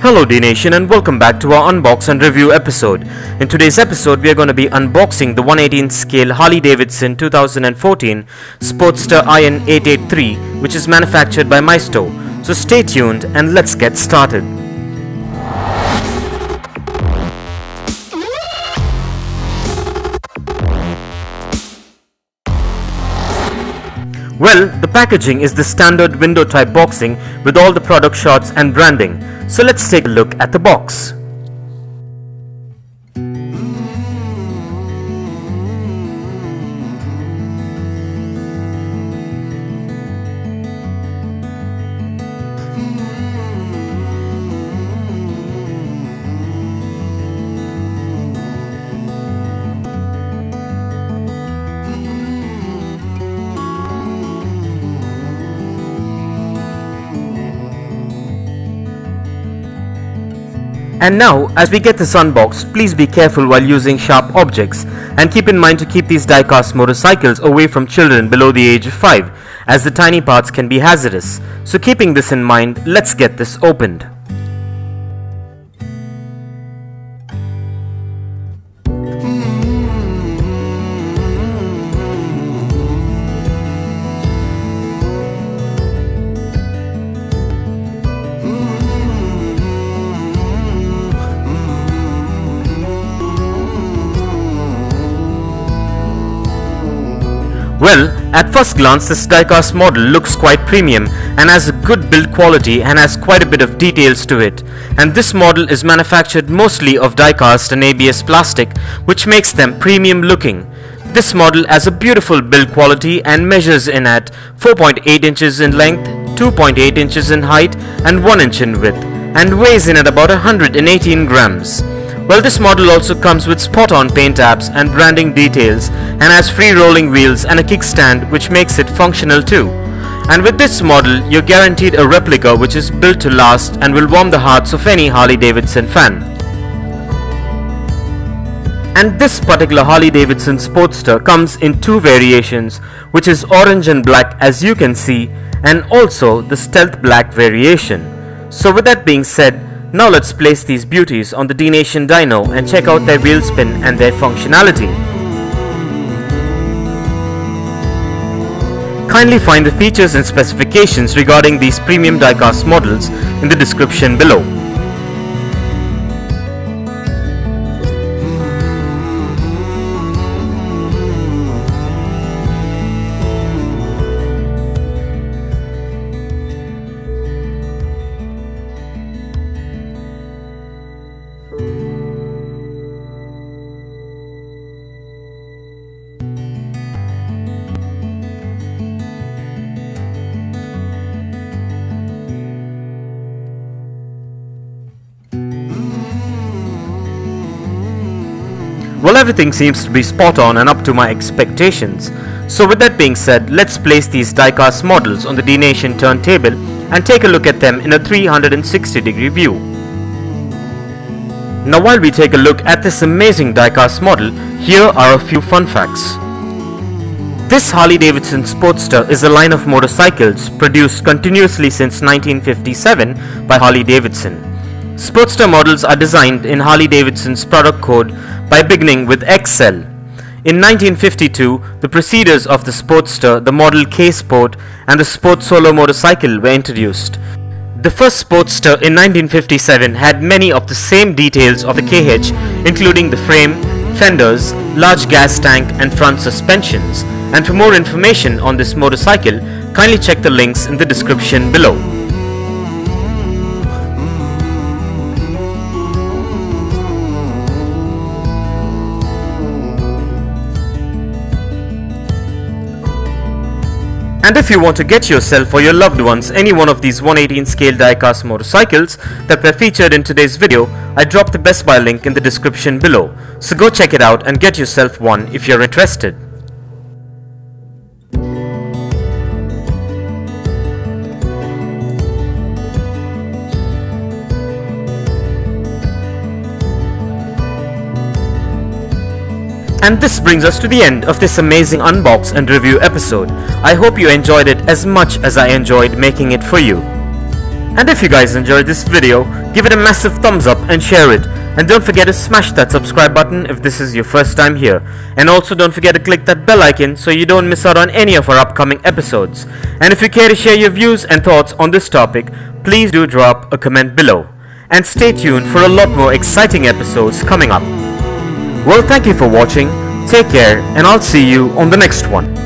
Hello D Nation and welcome back to our unbox and review episode. In today's episode we are going to be unboxing the 118 scale Harley Davidson 2014 Sportster Iron 883 which is manufactured by Maisto. So stay tuned and let's get started. Well, the packaging is the standard window type boxing with all the product shots and branding. So let's take a look at the box. And now, as we get this unboxed, please be careful while using sharp objects and keep in mind to keep these die-cast motorcycles away from children below the age of 5 as the tiny parts can be hazardous. So keeping this in mind, let's get this opened. Well, at first glance this diecast model looks quite premium and has a good build quality and has quite a bit of details to it. And this model is manufactured mostly of diecast and ABS plastic which makes them premium looking. This model has a beautiful build quality and measures in at 4.8 inches in length, 2.8 inches in height and 1 inch in width and weighs in at about 118 grams. Well this model also comes with spot on paint apps and branding details and has free rolling wheels and a kickstand which makes it functional too. And with this model you're guaranteed a replica which is built to last and will warm the hearts of any Harley Davidson fan. And this particular Harley Davidson Sportster comes in two variations which is orange and black as you can see and also the stealth black variation. So with that being said now let's place these beauties on the D-Nation dyno and check out their wheel spin and their functionality. Kindly find the features and specifications regarding these premium diecast models in the description below. Well everything seems to be spot on and up to my expectations. So with that being said, let's place these diecast models on the D-Nation turntable and take a look at them in a 360 degree view. Now while we take a look at this amazing diecast model, here are a few fun facts. This Harley Davidson Sportster is a line of motorcycles produced continuously since 1957 by Harley Davidson. Sportster models are designed in Harley Davidson's product code by beginning with XL. In 1952, the preceders of the Sportster, the Model K Sport and the Sport Solo motorcycle were introduced. The first Sportster in 1957 had many of the same details of the KH including the frame, fenders, large gas tank and front suspensions. And for more information on this motorcycle, kindly check the links in the description below. And if you want to get yourself or your loved ones any one of these 118 scale diecast motorcycles that were featured in today's video, I dropped the Best Buy link in the description below. So go check it out and get yourself one if you're interested. And this brings us to the end of this amazing unbox and review episode. I hope you enjoyed it as much as I enjoyed making it for you. And if you guys enjoyed this video, give it a massive thumbs up and share it. And don't forget to smash that subscribe button if this is your first time here. And also don't forget to click that bell icon so you don't miss out on any of our upcoming episodes. And if you care to share your views and thoughts on this topic, please do drop a comment below. And stay tuned for a lot more exciting episodes coming up. Well, thank you for watching, take care, and I'll see you on the next one.